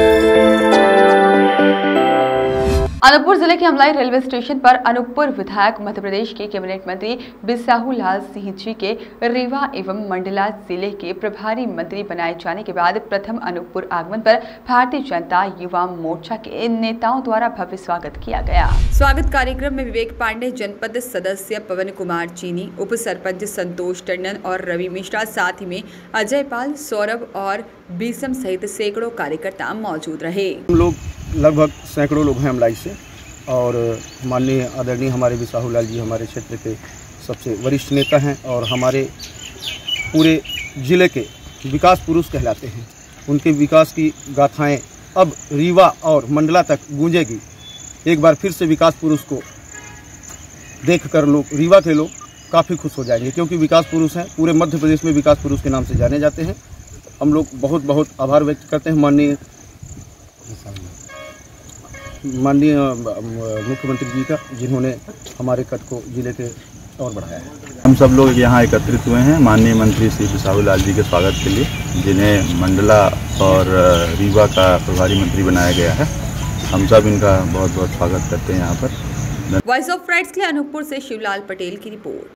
Thank you. Anuppur ज़िले के Amlai railway station पर अनूपपुर विधायक मध्य प्रदेश के कैबिनेट मंत्री बिसाहू लाल सिंह जी के रीवा एवं मंडला ज़िले के प्रभारी मंत्री बनाए जाने के बाद प्रथम अनूपपुर आगमन पर भारतीय जनता युवा मोर्चा के नेताओं द्वारा भव्य स्वागत किया गया। स्वागत कार्यक्रम में विवेक पांडे जनपद सदस्य पवन कुमार चीनी उप सरपंच संतोष टंडन और रवि मिश्रा साथ ही में अजय पाल सौरभ और बीसम सहित सैकड़ों कार्यकर्ता मौजूद रहे। लोग लगभग सैकड़ों लोग हैं अमलाई से, और माननीय आदरणीय हमारे विसाहू लाल जी हमारे क्षेत्र के सबसे वरिष्ठ नेता हैं और हमारे पूरे ज़िले के विकास पुरुष कहलाते हैं। उनके विकास की गाथाएँ अब रीवा और मंडला तक गूंजेगी। एक बार फिर से विकास पुरुष को देखकर लोग, रीवा के लोग काफ़ी खुश हो जाएँगे, क्योंकि विकास पुरुष हैं, पूरे मध्य प्रदेश में विकास पुरुष के नाम से जाने जाते हैं। हम लोग बहुत बहुत आभार व्यक्त करते हैं माननीय माननीय मुख्यमंत्री जी का जिन्होंने हमारे कट को ज़िले के और बढ़ाया है। हम सब लोग यहाँ एकत्रित हुए हैं माननीय मंत्री श्री बिसाहू लाल जी के स्वागत के लिए जिन्हें मंडला और रीवा का प्रभारी मंत्री बनाया गया है। हम सब इनका बहुत बहुत स्वागत करते हैं यहाँ पर। वॉइस ऑफ़ राइट्स के लिए अनूपपुर से शिवलाल पटेल की रिपोर्ट।